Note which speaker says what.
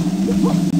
Speaker 1: Ha!